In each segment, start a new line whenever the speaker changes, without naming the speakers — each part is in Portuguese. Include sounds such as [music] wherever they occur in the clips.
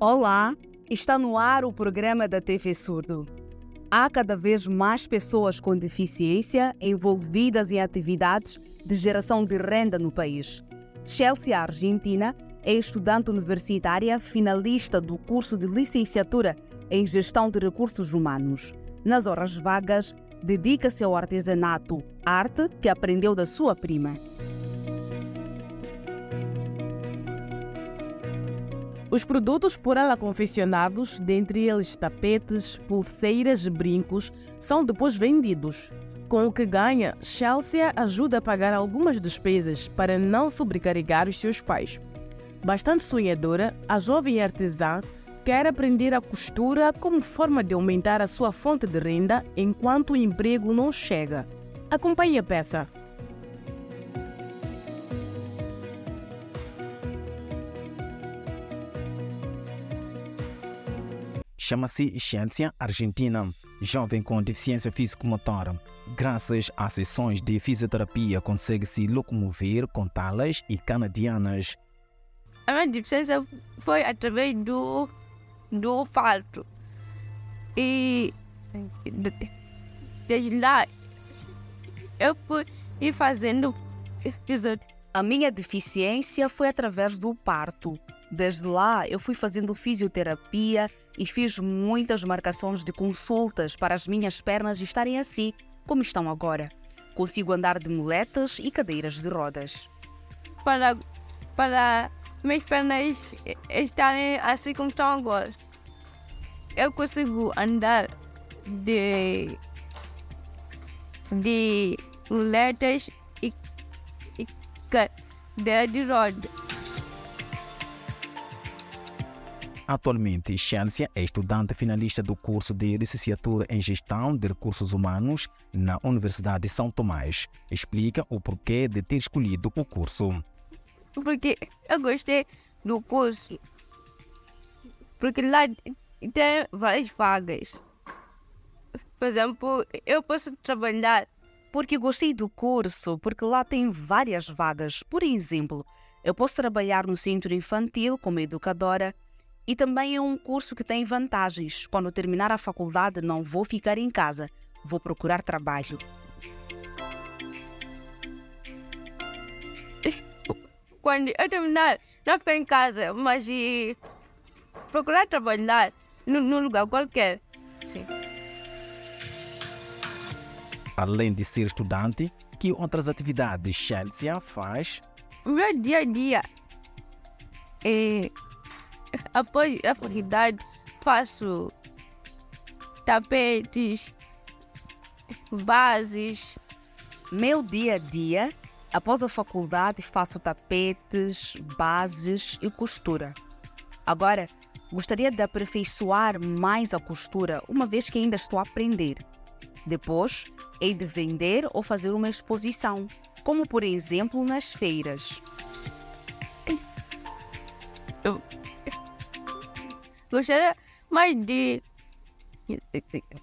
Olá, está no ar o programa da TV Surdo. Há cada vez mais pessoas com deficiência envolvidas em atividades de geração de renda no país. Chelsea Argentina é estudante universitária finalista do curso de licenciatura em Gestão de Recursos Humanos. Nas horas vagas, dedica-se ao artesanato, arte que aprendeu da sua prima.
Os produtos por ela confeccionados, dentre eles tapetes, pulseiras e brincos, são depois vendidos. Com o que ganha, Chelsea ajuda a pagar algumas despesas para não sobrecarregar os seus pais. Bastante sonhadora, a jovem artesã quer aprender a costura como forma de aumentar a sua fonte de renda enquanto o emprego não chega. Acompanhe a peça.
Chama-se Ciência Argentina, jovem com deficiência físico-motora. Graças a sessões de fisioterapia, consegue se locomover com talas e canadianas.
A minha deficiência foi através do, do parto. E desde lá eu fui ir fazendo fisioterapia.
A minha deficiência foi através do parto. Desde lá, eu fui fazendo fisioterapia e fiz muitas marcações de consultas para as minhas pernas estarem assim como estão agora. Consigo andar de muletas e cadeiras de rodas.
Para, para minhas pernas estarem assim como estão agora. Eu consigo andar de, de muletas e, e cadeira de rodas.
Atualmente, Chelsea é estudante finalista do curso de licenciatura em Gestão de Recursos Humanos na Universidade de São Tomás. Explica o porquê de ter escolhido o curso.
Porque eu gostei do curso. Porque lá tem várias vagas. Por exemplo, eu posso trabalhar.
Porque gostei do curso, porque lá tem várias vagas. Por exemplo, eu posso trabalhar no centro infantil como educadora e também é um curso que tem vantagens. Quando terminar a faculdade, não vou ficar em casa, vou procurar trabalho. [laughs]
Quando eu terminar, não ficar em casa, mas procurar trabalhar num lugar qualquer. Sim.
Além de ser estudante, que outras atividades Chelsea faz?
O meu dia a dia é após a faculdade faço tapetes, bases.
Meu dia a dia, após a faculdade, faço tapetes, bases e costura. Agora, gostaria de aperfeiçoar mais a costura, uma vez que ainda estou a aprender. Depois, hei de vender ou fazer uma exposição, como por exemplo nas feiras.
Gostaria mais de,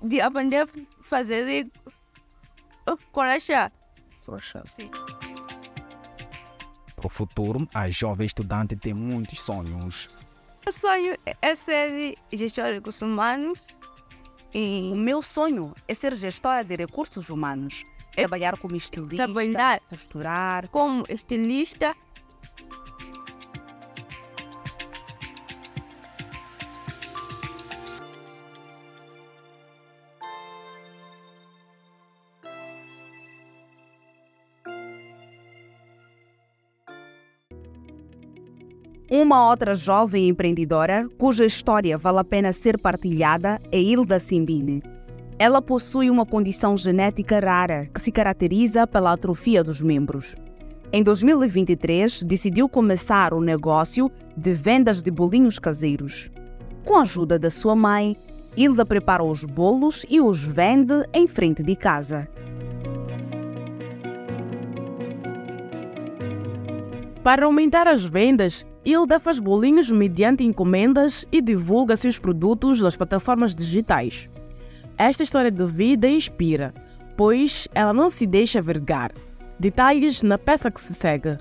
de aprender a fazer crochê.
Crochê. Sim.
Para o futuro, a jovem estudante tem muitos sonhos.
O sonho é ser gestora de recursos humanos.
E... O meu sonho é ser gestora de recursos humanos. É trabalhar como estilista,
trabalhar
costurar.
Como estilista
Uma outra jovem empreendedora, cuja história vale a pena ser partilhada, é Hilda Simbini. Ela possui uma condição genética rara que se caracteriza pela atrofia dos membros. Em 2023, decidiu começar o negócio de vendas de bolinhos caseiros. Com a ajuda da sua mãe, Hilda prepara os bolos e os vende em frente de casa.
Para aumentar as vendas, Hilda faz bolinhos mediante encomendas e divulga seus produtos nas plataformas digitais. Esta história de vida inspira, pois ela não se deixa vergar. Detalhes na peça que se segue.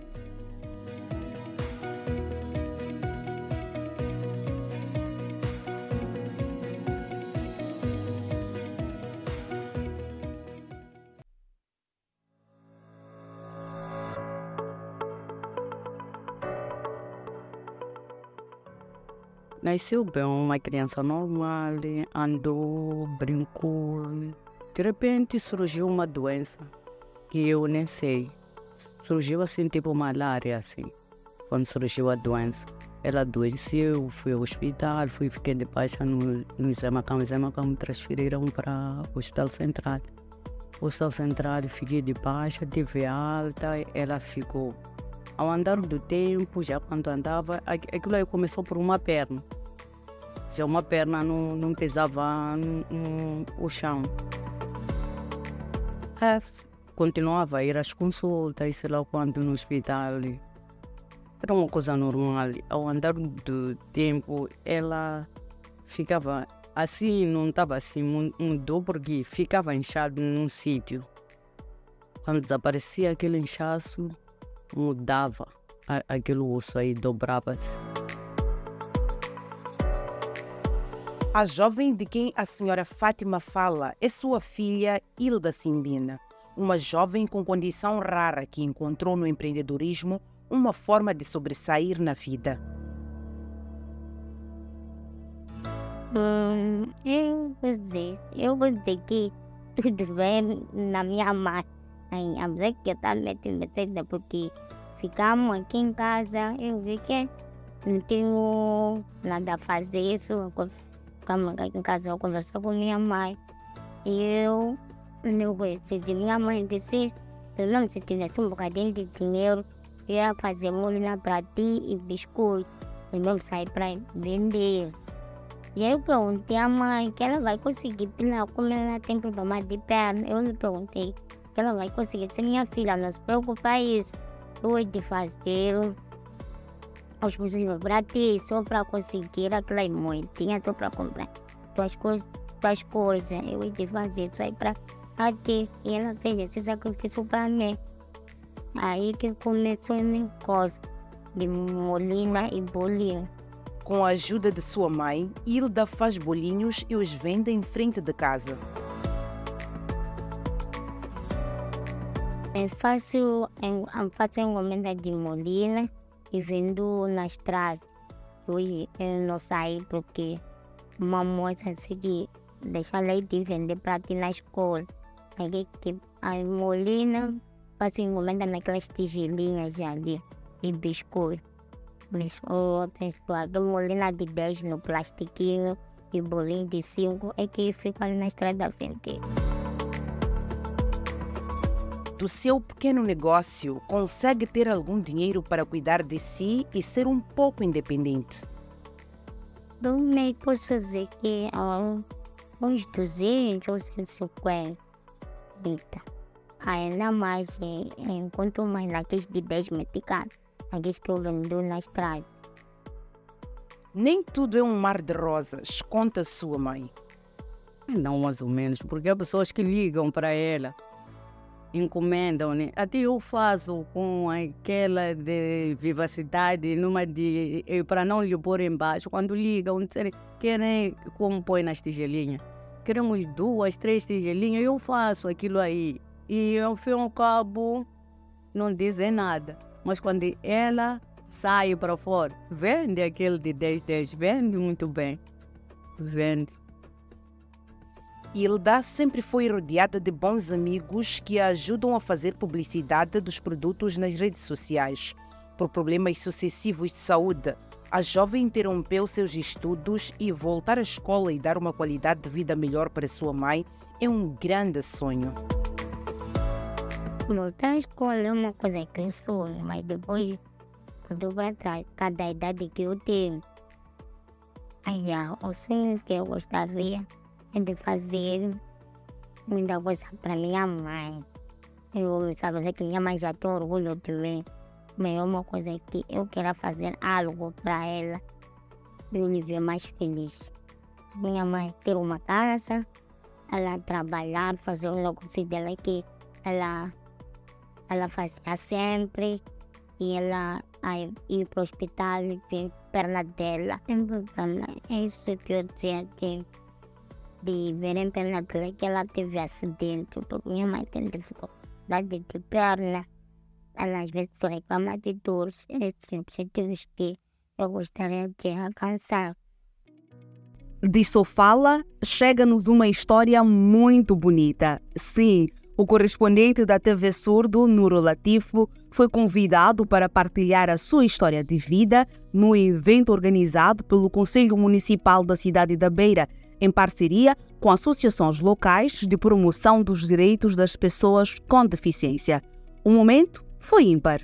Nasceu bem, uma criança normal, andou, brincou. De repente surgiu uma doença que eu nem sei. Surgiu assim, tipo malária, assim. Quando surgiu a doença. Ela adoeceu, fui ao hospital, fui, fiquei de baixa no, no Zemacão. O Zemacão me transferiram para o Hospital Central. O Hospital Central, fiquei de baixa, tive alta, ela ficou ao andar do tempo, já quando andava, aquilo aí começou por uma perna. Já uma perna não, não pesava no, no, o chão. Continuava a ir às consultas, sei lá quando no hospital. Era uma coisa normal. Ao andar do tempo, ela ficava assim, não estava assim, mudou porque ficava inchado num sítio. Quando desaparecia aquele inchaço, mudava aquele osso aí, dobrava-se.
A jovem de quem a senhora Fátima fala é sua filha Hilda Simbina, uma jovem com condição rara que encontrou no empreendedorismo uma forma de sobressair na vida.
Hum, eu gostei, eu gostei que tudo bem na minha mãe. Que eu estava metendo porque ficamos aqui em casa, eu vi que não tenho nada a fazer isso. Ficamos aqui em casa, eu conversei com minha mãe. E eu, eu de minha mãe disse, pelo menos se tivesse um bocadinho de dinheiro, eu ia fazer molina para ti e biscoito. Pelo menos sair para vender. E aí eu perguntei à mãe que ela vai conseguir, como ela tem problema de perna. Eu lhe perguntei ela vai conseguir. Se minha filha não se preocupa isso, eu hei de fazer os possíveis para ti, só para conseguir aquela moedinha, só para comprar tuas coisas, tuas coisas. Eu hei de fazer isso aí para ti. E ela fez esse sacrifício para mim. Aí que começou a negócio de molina e bolinho.
Com a ajuda de sua mãe, Hilda faz bolinhos e os vende em frente de casa.
É fácil, é, faço encomenda de molina e vendo na estrada. Hoje eu não saí porque uma moça disse deixa leite e vender para ti na escola. Aí que a molina faço encomenda naquelas tigelinhas ali e biscoito. Biscoito, a molina de 10 no plastiquinho e bolinho de 5 é que fica na estrada frente
do seu pequeno negócio consegue ter algum dinheiro para cuidar de si e ser um pouco independente?
Do mês posso dizer que uh, uns 200 ou 150. Ainda mais, enquanto mais naqueles de 10 meticais, aqueles que eu vendo na estrada.
Nem tudo é um mar de rosas, conta sua mãe.
Não, mais ou menos, porque há pessoas que ligam para ela encomendam, né? Até eu faço com aquela de vivacidade, numa de eh, para não lhe pôr embaixo. Quando ligam, querem como põe nas tigelinhas. Queremos duas, três tigelinhas, eu faço aquilo aí. E ao fim e ao cabo, não dizem nada. Mas quando ela sai para fora, vende aquele de 10, 10, vende muito bem. Vende.
Hilda sempre foi rodeada de bons amigos que a ajudam a fazer publicidade dos produtos nas redes sociais. Por problemas sucessivos de saúde, a jovem interrompeu seus estudos e voltar à escola e dar uma qualidade de vida melhor para sua mãe é um grande sonho.
Voltar à escola é uma coisa que eu sonho, mas depois, quando para trás, cada idade que eu tenho, aí, o sonho que eu gostaria é de fazer muita coisa para minha mãe. Eu sabe que minha mãe já tem orgulho de mim. Mas é uma coisa que eu quero fazer algo para ela. Eu lhe ver mais feliz. Minha mãe ter uma casa, ela trabalhar, fazer o negócio dela que ela, ela fazia sempre. E ela ir para o hospital e ver perna dela. É isso que eu dizia aqui verem pela que ela teve acidente, porque minha mãe tem dificuldade de perna. Ela às vezes reclama de dores, esses objetivos que eu gostaria de alcançar.
De Sofala chega-nos uma história muito bonita. Sim, o correspondente da TV Surdo, Nuro Latifo, foi convidado para partilhar a sua história de vida no evento organizado pelo Conselho Municipal da cidade da Beira, em parceria com associações locais de promoção dos direitos das pessoas com deficiência. O momento foi ímpar.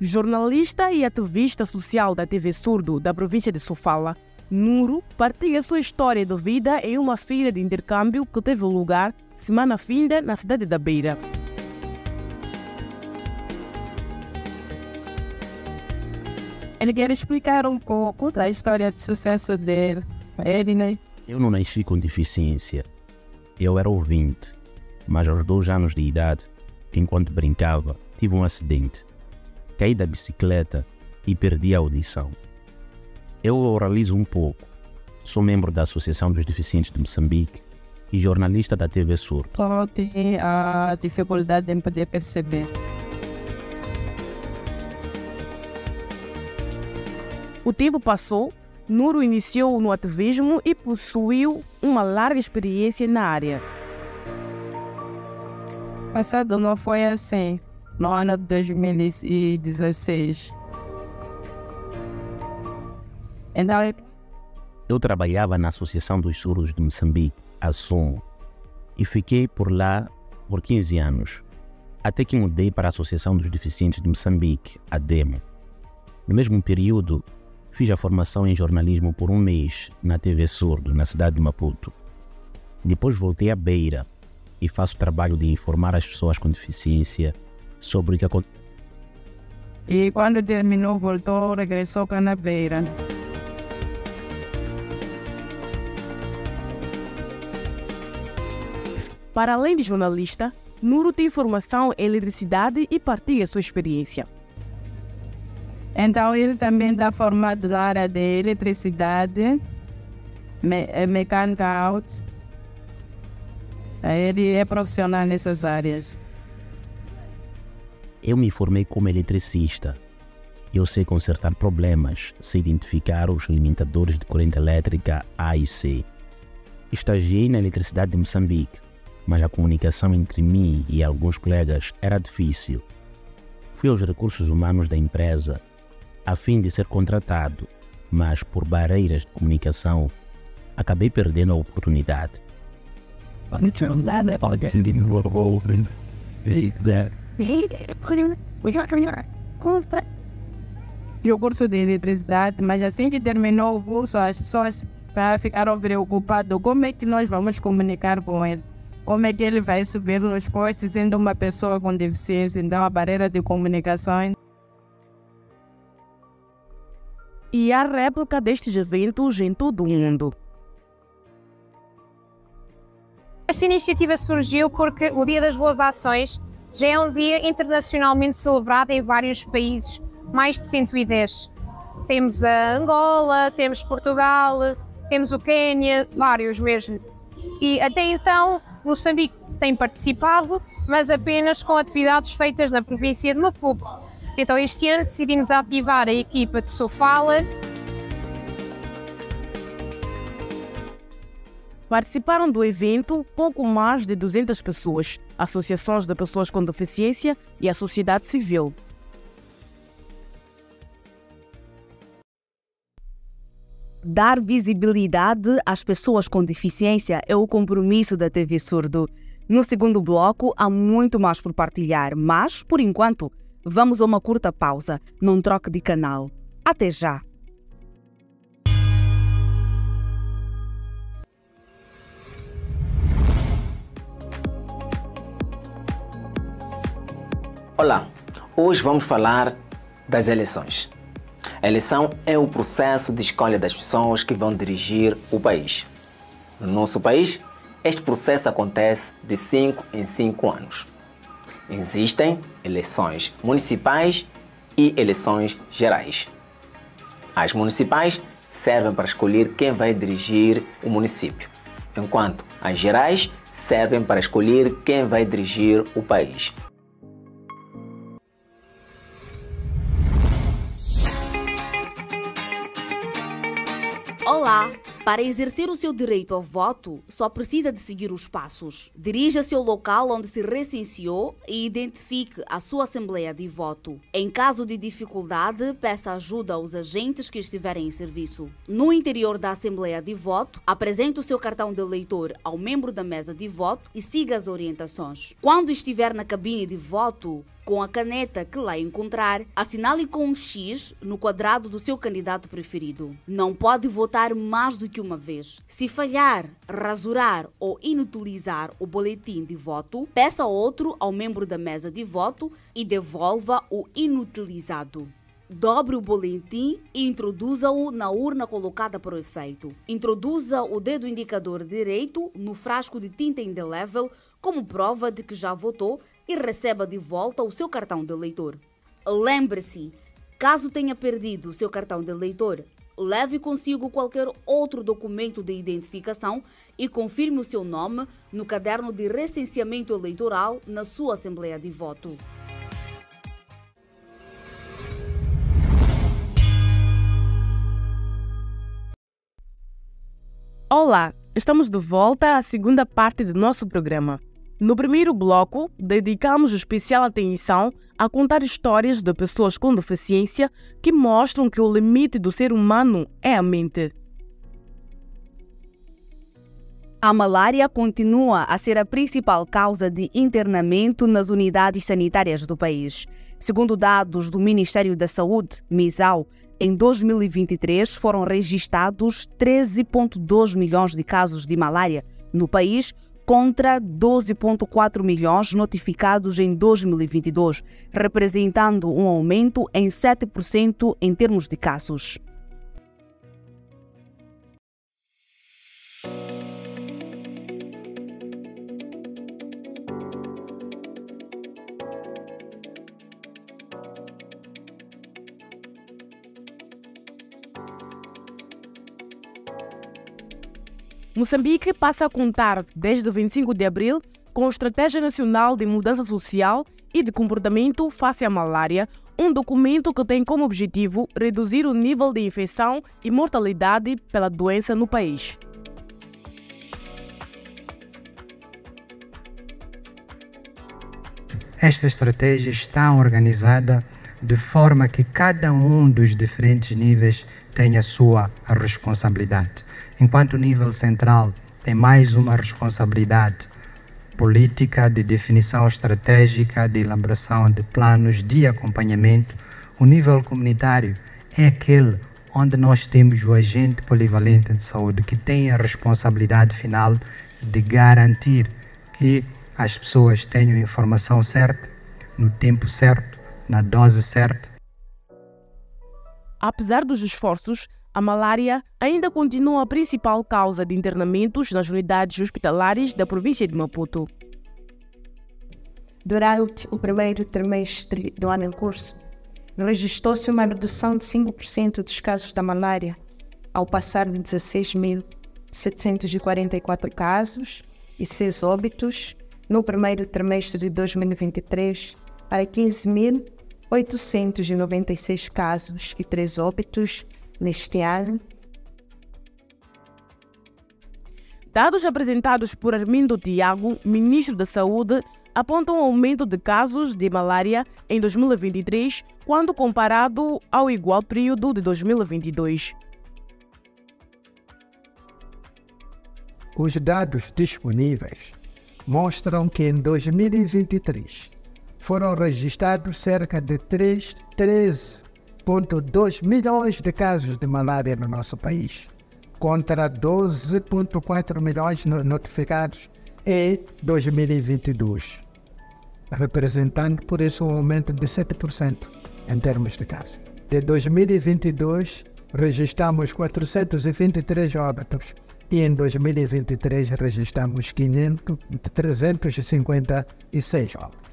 Jornalista e ativista social da TV Surdo da província de Sofala, Nuro partilha sua história de vida em uma feira de intercâmbio que teve lugar semana finda na cidade da Beira.
Ele quer explicar um pouco da história de sucesso dele. Ele, né?
Eu não nasci com deficiência. Eu era ouvinte, mas aos dois anos de idade, enquanto brincava, tive um acidente. Caí da bicicleta e perdi a audição. Eu oralizo um pouco. Sou membro da Associação dos Deficientes de Moçambique e jornalista da TV Sur.
Só tem a dificuldade em poder perceber.
O tempo passou, Nuro iniciou no ativismo e possuiu uma larga experiência na área.
Passado não foi assim. No ano de 2016. Então,
Eu trabalhava na Associação dos Surdos de Moçambique, a e fiquei por lá por 15 anos, até que mudei para a Associação dos Deficientes de Moçambique, a DEMO. No mesmo período, fiz a formação em jornalismo por um mês na TV Surdo, na cidade de Maputo. Depois voltei à Beira e faço o trabalho de informar as pessoas com deficiência sobre o que acontece.
e quando terminou, voltou, regressou cá na beira.
Para além de jornalista, Nuro tem formação em eletricidade e partilha sua experiência.
Então, ele também está formado na área de eletricidade, me, eh, mecânica auto. Ele é profissional nessas áreas.
Eu me formei como eletricista. Eu sei consertar problemas, sei identificar os limitadores de corrente elétrica A e C. Estagiei na eletricidade de Moçambique, mas a comunicação entre mim e alguns colegas era difícil. Fui aos recursos humanos da empresa a fim de ser contratado, mas por barreiras de comunicação acabei perdendo a oportunidade.
E o curso de eletricidade, mas assim que terminou o curso, as pessoas ficaram preocupadas como é que nós vamos comunicar com ele. Como é que ele vai subir nos postes sendo uma pessoa com deficiência? Então, a barreira de comunicação
E há réplica destes eventos em todo o mundo.
Esta iniciativa surgiu porque o Dia das Boas Ações já é um dia internacionalmente celebrado em vários países, mais de 110. Temos a Angola, temos Portugal, temos o Quênia, vários mesmo. E até então, Moçambique tem participado, mas apenas com atividades feitas na província de Maputo. Então este ano decidimos ativar a equipa de Sofala
Participaram do evento pouco mais de 200 pessoas, associações de pessoas com deficiência e a sociedade civil.
Dar visibilidade às pessoas com deficiência é o compromisso da TV Surdo. No segundo bloco, há muito mais por partilhar, mas, por enquanto, vamos a uma curta pausa, num troque de canal. Até já!
Olá, hoje vamos falar das eleições. A eleição é o processo de escolha das pessoas que vão dirigir o país. No nosso país, este processo acontece de 5 em 5 anos. Existem eleições municipais e eleições gerais. As municipais servem para escolher quem vai dirigir o município, enquanto as gerais servem para escolher quem vai dirigir o país.
Olá! Para exercer o seu direito ao voto, só precisa de seguir os passos. Dirija-se ao local onde se recenseou e identifique a sua assembleia de voto. Em caso de dificuldade, peça ajuda aos agentes que estiverem em serviço. No interior da assembleia de voto, apresente o seu cartão de eleitor ao membro da mesa de voto e siga as orientações. Quando estiver na cabine de voto, com a caneta que lá encontrar, assinale com um X no quadrado do seu candidato preferido. Não pode votar mais do que uma vez. Se falhar, rasurar ou inutilizar o boletim de voto, peça outro ao membro da mesa de voto e devolva o inutilizado. Dobre o boletim e introduza-o na urna colocada para o efeito. Introduza o dedo indicador direito no frasco de tinta indelével como prova de que já votou e receba de volta o seu cartão de eleitor. Lembre-se, caso tenha perdido o seu cartão de eleitor, leve consigo qualquer outro documento de identificação e confirme o seu nome no caderno de recenseamento eleitoral na sua Assembleia de Voto.
Olá, estamos de volta à segunda parte do nosso programa. No primeiro bloco, dedicamos especial atenção a contar histórias de pessoas com deficiência que mostram que o limite do ser humano é a mente.
A malária continua a ser a principal causa de internamento nas unidades sanitárias do país. Segundo dados do Ministério da Saúde, MISAU, em 2023 foram registrados 13,2 milhões de casos de malária no país, contra 12,4 milhões notificados em 2022, representando um aumento em 7% em termos de casos.
Moçambique passa a contar, desde 25 de abril, com a Estratégia Nacional de Mudança Social e de Comportamento face à Malária, um documento que tem como objetivo reduzir o nível de infecção e mortalidade pela doença no país.
Esta estratégia está organizada de forma que cada um dos diferentes níveis tenha a sua responsabilidade enquanto nível central tem mais uma responsabilidade política de definição estratégica, de elaboração de planos de acompanhamento, o nível comunitário é aquele onde nós temos o agente polivalente de saúde que tem a responsabilidade final de garantir que as pessoas tenham a informação certa, no tempo certo, na dose certa.
Apesar dos esforços, a malária ainda continua a principal causa de internamentos nas unidades hospitalares da província de Maputo.
Durante o primeiro trimestre do ano em curso, registrou-se uma redução de 5% dos casos da malária, ao passar de 16.744 casos e 6 óbitos no primeiro trimestre de 2023 para 15.896 casos e 3 óbitos neste ano.
Dados apresentados por Armindo Tiago, ministro da Saúde, apontam um aumento de casos de malária em 2023 quando comparado ao igual período de 2022.
Os dados disponíveis mostram que em 2023 foram registrados cerca de 3, 13 12,2 milhões de casos de malária no nosso país, contra 12,4 milhões notificados em 2022, representando por isso um aumento de 7% em termos de casos. De 2022, registramos 423 óbitos e em 2023 registramos 500, 356 óbitos.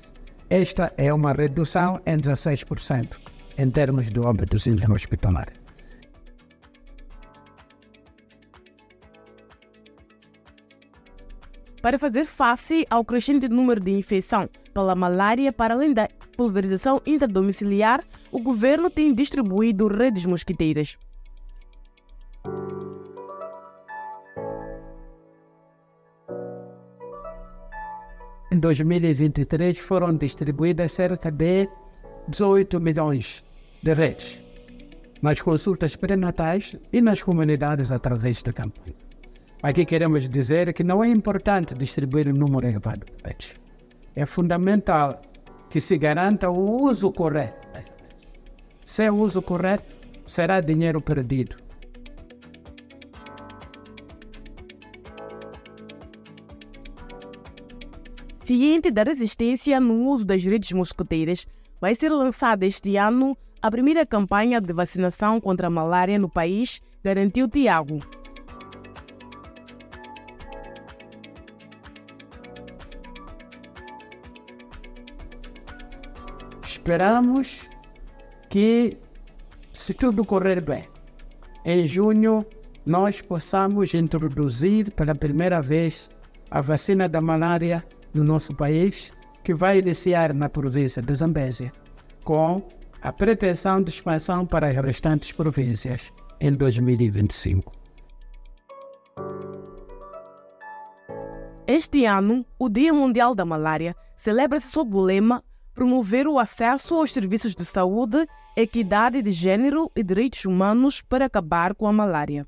Esta é uma redução em 16% em termos de óbito em termos.
Para fazer face ao crescente número de infecção pela malária, para além da pulverização interdomiciliar, o governo tem distribuído redes mosquiteiras.
Em 2023 foram distribuídas cerca de 18 milhões de redes nas consultas pré-natais e nas comunidades através da campanha. Aqui queremos dizer que não é importante distribuir um número elevado de redes. É fundamental que se garanta o uso correto. Sem o uso correto, será dinheiro perdido.
Ciente da resistência no uso das redes mosquiteiras, vai ser lançada este ano a primeira campanha de vacinação contra a malária no país, garantiu Tiago.
Esperamos que, se tudo correr bem, em junho nós possamos introduzir pela primeira vez a vacina da malária no nosso país, que vai iniciar na província de Zambésia, com a pretensão de expansão para as restantes províncias em 2025.
Este ano, o Dia Mundial da Malária celebra-se sob o lema Promover o acesso aos serviços de saúde, equidade de gênero e direitos humanos para acabar com a malária.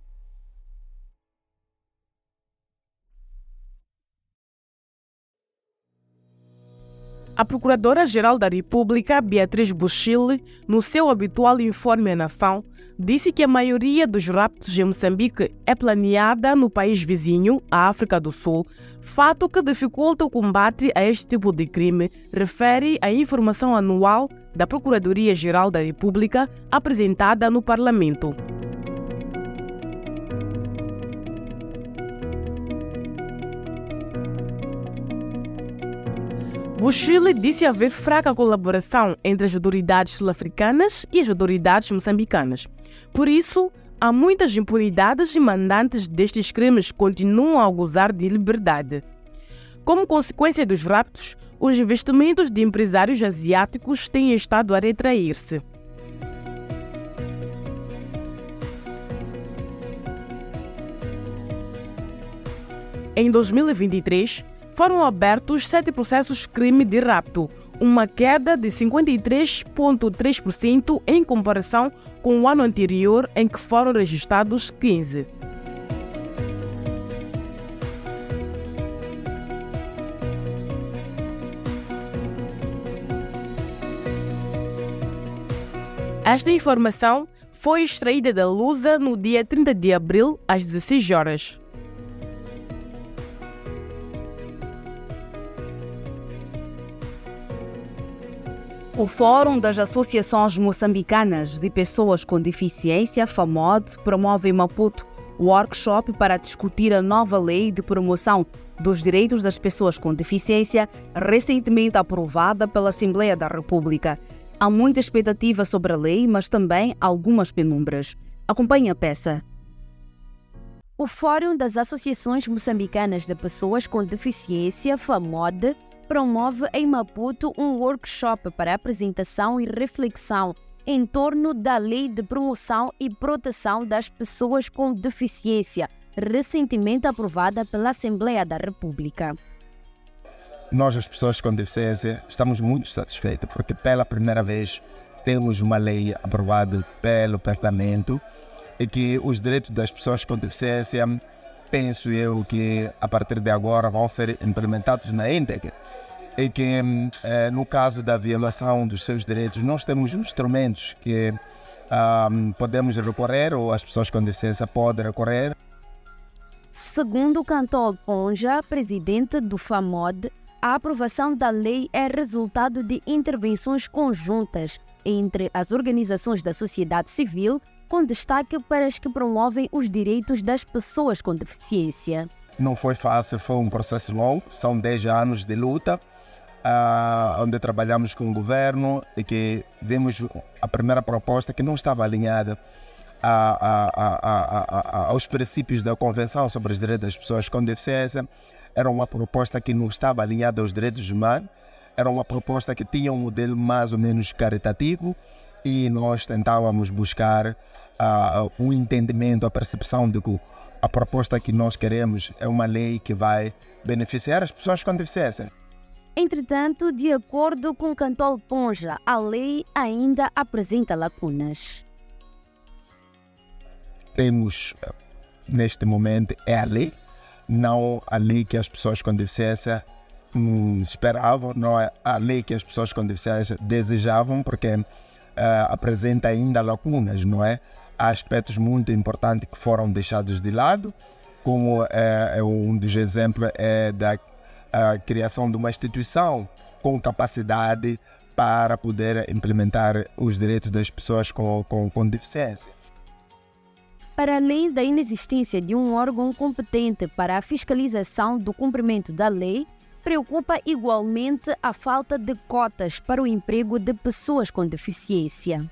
A Procuradora-Geral da República, Beatriz Buchile, no seu habitual informe à nação, disse que a maioria dos raptos em Moçambique é planeada no país vizinho, a África do Sul, fato que dificulta o combate a este tipo de crime, refere a informação anual da Procuradoria-Geral da República apresentada no Parlamento. O Chile disse haver fraca colaboração entre as autoridades sul-africanas e as autoridades moçambicanas. Por isso, há muitas impunidades e mandantes destes crimes continuam a gozar de liberdade. Como consequência dos raptos, os investimentos de empresários asiáticos têm estado a retrair-se. Em 2023, foram abertos sete processos crime de rapto, uma queda de 53,3% em comparação com o ano anterior, em que foram registrados 15. Esta informação foi extraída da Lusa no dia 30 de abril, às 16 horas.
O Fórum das Associações Moçambicanas de Pessoas com Deficiência, FAMOD, promove em Maputo workshop para discutir a nova lei de promoção dos direitos das pessoas com deficiência, recentemente aprovada pela Assembleia da República. Há muita expectativa sobre a lei, mas também algumas penumbras. Acompanhe a peça.
O Fórum das Associações Moçambicanas de Pessoas com Deficiência, FAMOD, promove em Maputo um workshop para apresentação e reflexão em torno da Lei de Promoção e Proteção das Pessoas com Deficiência, recentemente aprovada pela Assembleia da República.
Nós, as pessoas com deficiência, estamos muito satisfeitos porque pela primeira vez temos uma lei aprovada pelo Parlamento e que os direitos das pessoas com deficiência, penso eu que a partir de agora vão ser implementados na íntegra e que eh, no caso da violação dos seus direitos nós temos instrumentos que um, podemos recorrer ou as pessoas com deficiência podem recorrer.
Segundo o cantor Ponja, presidente do FAMOD, a aprovação da lei é resultado de intervenções conjuntas entre as organizações da sociedade civil, com destaque para as que promovem os direitos das pessoas com deficiência.
Não foi fácil, foi um processo longo, são 10 anos de luta uh, onde trabalhamos com o governo e que vimos a primeira proposta que não estava alinhada a, a, a, aos princípios da Convenção sobre os Direitos das Pessoas com Deficiência. era uma proposta que não estava alinhada aos direitos humanos, era uma proposta que tinha um modelo mais ou menos caritativo e nós tentávamos buscar uh, o entendimento, a percepção de que a proposta que nós queremos é uma lei que vai beneficiar as pessoas com deficiência.
Entretanto, de acordo com Cantol Ponja, a lei ainda apresenta lacunas.
Temos, neste momento, é a lei, não a lei que as pessoas com deficiência hum, esperavam, não é a lei que as pessoas com deficiência desejavam, porque uh, apresenta ainda lacunas, não é? Há aspectos muito importantes que foram deixados de lado, como é, um dos exemplos é da criação de uma instituição com capacidade para poder implementar os direitos das pessoas com, com, com deficiência.
Para além da inexistência de um órgão competente para a fiscalização do cumprimento da lei, preocupa igualmente a falta de cotas para o emprego de pessoas com deficiência.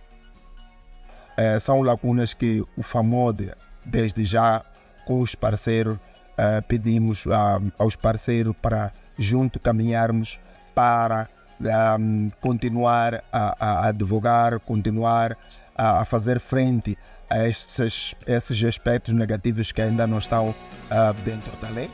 É, são lacunas que o FAMOD, desde já, com os parceiros, uh, pedimos uh, aos parceiros para junto caminharmos para um, continuar a, a, advogar, continuar a, a, fazer frente a esses, esses aspectos negativos que ainda não estão uh, dentro da lei.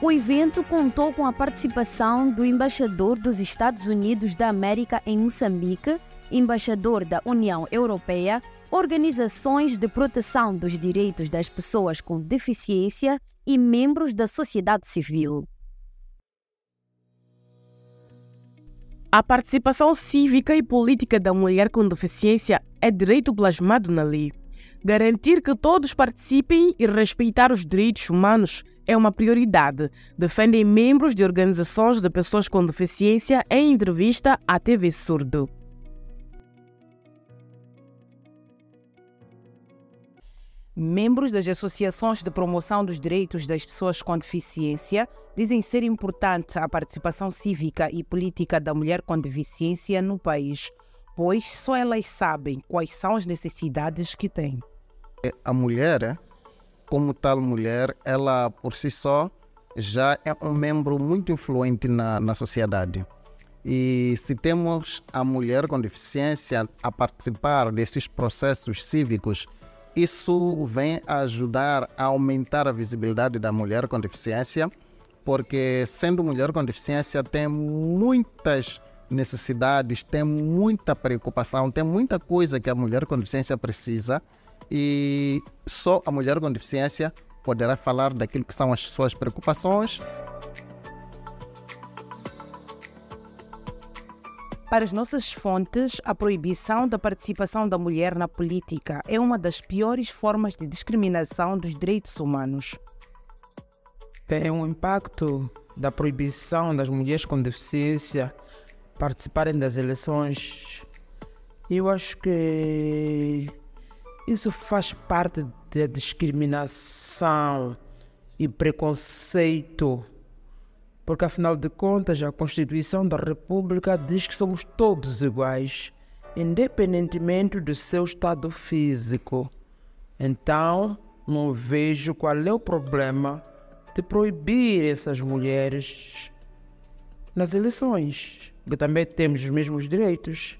O evento contou com a participação do embaixador dos Estados Unidos da América em Moçambique, embaixador da União Europeia, organizações de proteção dos direitos das pessoas com deficiência e membros da sociedade civil.
A participação cívica e política da mulher com deficiência é direito plasmado na lei. Garantir que todos participem e respeitar os direitos humanos é uma prioridade, defendem membros de organizações de pessoas com deficiência em entrevista à TV Surdo. Membros das associações de promoção dos direitos das pessoas com deficiência dizem ser importante a participação cívica e política da mulher com deficiência no país, pois só elas sabem quais são as necessidades que têm.
A mulher, como tal mulher, ela por si só já é um membro muito influente na, na sociedade. E se temos a mulher com deficiência a participar desses processos cívicos, isso vem ajudar a aumentar a visibilidade da mulher com deficiência, porque sendo mulher com deficiência tem muitas necessidades, tem muita preocupação, tem muita coisa que a mulher com deficiência precisa e só a mulher com deficiência poderá falar daquilo que são as suas preocupações
Para as nossas fontes, a proibição da participação da mulher na política é uma das piores formas de discriminação dos direitos humanos.
Tem um impacto da proibição das mulheres com deficiência participarem das eleições. Eu acho que isso faz parte da discriminação e preconceito porque afinal de contas a Constituição da República diz que somos todos iguais, independentemente do seu estado físico. Então, não vejo qual é o problema de proibir essas mulheres nas eleições, que também temos os mesmos direitos.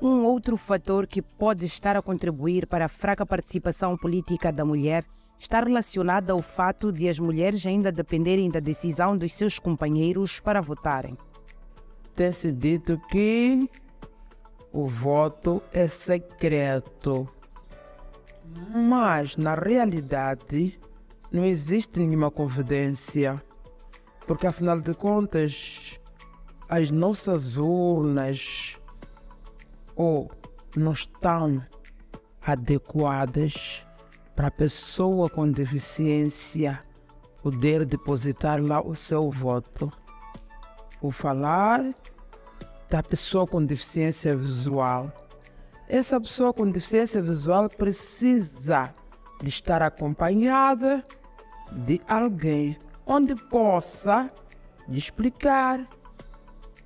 Um outro fator que pode estar a contribuir para a fraca participação política da mulher está relacionada ao fato de as mulheres ainda dependerem da decisão dos seus companheiros para votarem.
Tem-se dito que o voto é secreto. Mas, na realidade, não existe nenhuma confidência. Porque, afinal de contas, as nossas urnas ou não estão adequadas para a pessoa com deficiência poder depositar lá o seu voto. Vou falar da pessoa com deficiência visual. Essa pessoa com deficiência visual precisa de estar acompanhada de alguém onde possa lhe explicar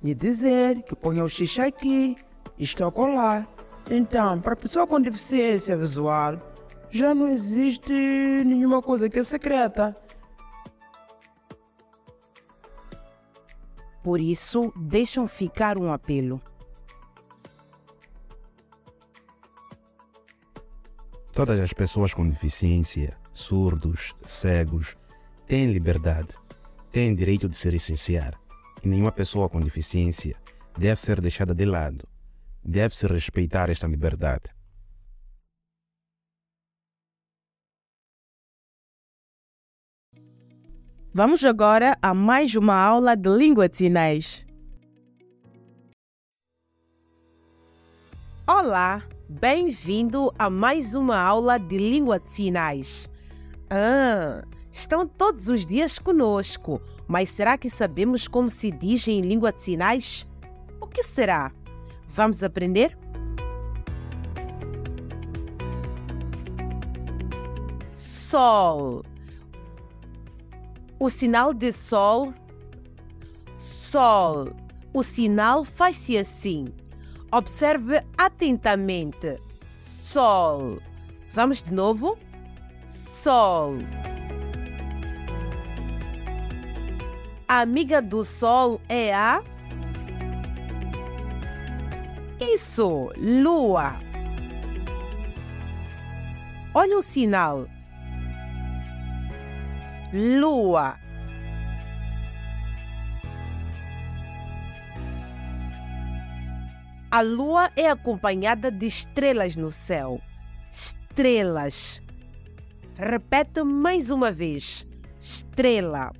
e dizer que ponha o xixi aqui, estou colar. Então, para a pessoa com deficiência visual, já não existe nenhuma coisa que é secreta.
Por isso, deixam ficar um apelo.
Todas as pessoas com deficiência, surdos, cegos, têm liberdade, têm direito de se licenciar. E nenhuma pessoa com deficiência deve ser deixada de lado. Deve-se respeitar esta liberdade.
Vamos agora a mais uma aula de língua de sinais.
Olá, bem-vindo a mais uma aula de língua de sinais. Ah, estão todos os dias conosco, mas será que sabemos como se diz em língua de sinais? O que será? Vamos aprender? Sol. O sinal de sol. Sol. O sinal faz-se assim. Observe atentamente. Sol. Vamos de novo? Sol. A amiga do sol é a. Isso, lua. Olha o sinal. Lua. A lua é acompanhada de estrelas no céu. Estrelas. Repete mais uma vez. Estrela.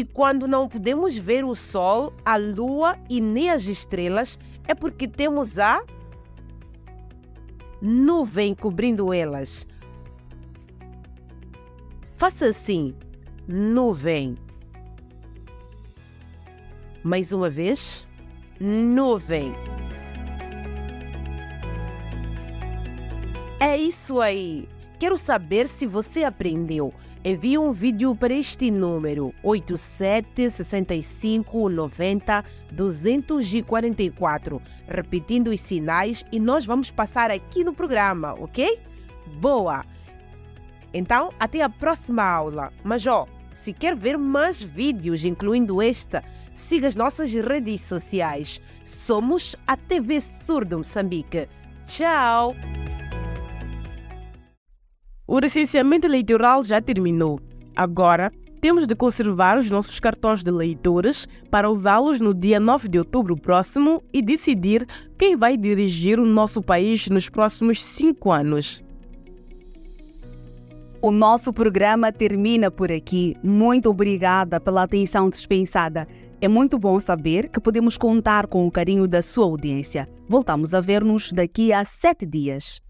E quando não podemos ver o Sol, a Lua e nem as estrelas, é porque temos a nuvem cobrindo elas. Faça assim: nuvem. Mais uma vez: nuvem. É isso aí. Quero saber se você aprendeu. Envie um vídeo para este número 8765 90 244, repetindo os sinais e nós vamos passar aqui no programa, ok? Boa! Então, até a próxima aula. Mas ó, se quer ver mais vídeos, incluindo esta, siga as nossas redes sociais. Somos a TV Surdo Moçambique. Tchau!
O recenseamento eleitoral já terminou. Agora, temos de conservar os nossos cartões de leitores para usá-los no dia 9 de outubro próximo e decidir quem vai dirigir o nosso país nos próximos cinco anos.
O nosso programa termina por aqui. Muito obrigada pela atenção dispensada. É muito bom saber que podemos contar com o carinho da sua audiência. Voltamos a ver-nos daqui a sete dias.